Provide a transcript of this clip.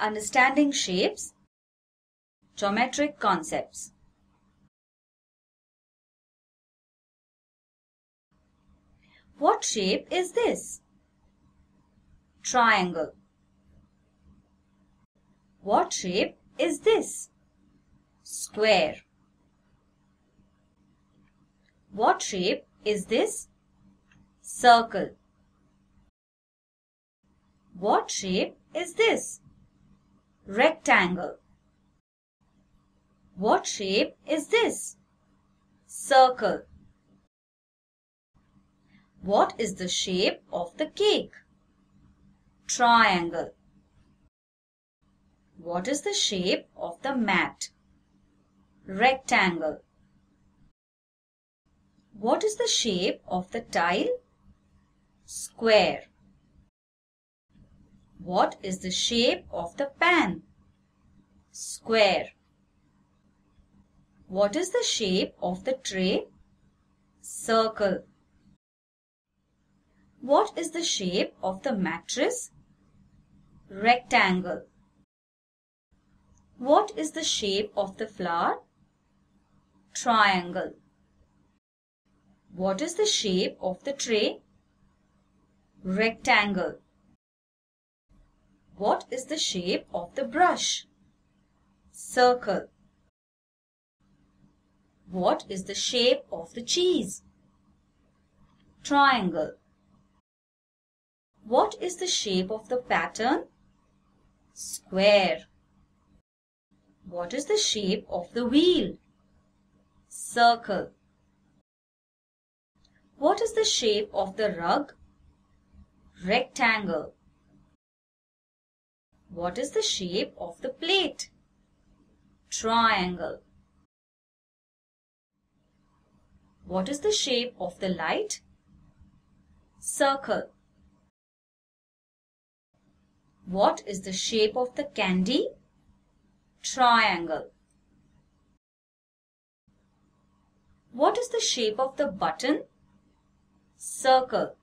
Understanding shapes, geometric concepts. What shape is this? Triangle. What shape is this? Square. What shape is this? Circle. What shape is this? Rectangle. What shape is this? Circle. What is the shape of the cake? Triangle. What is the shape of the mat? Rectangle. What is the shape of the tile? Square. What is the shape of the pan? Square. What is the shape of the tray? Circle. What is the shape of the mattress? Rectangle. What is the shape of the flower? Triangle. What is the shape of the tray? Rectangle. What is the shape of the brush? Circle. What is the shape of the cheese? Triangle. What is the shape of the pattern? Square. What is the shape of the wheel? Circle. What is the shape of the rug? Rectangle. What is the shape of the plate? Triangle. What is the shape of the light? Circle. What is the shape of the candy? Triangle. What is the shape of the button? Circle.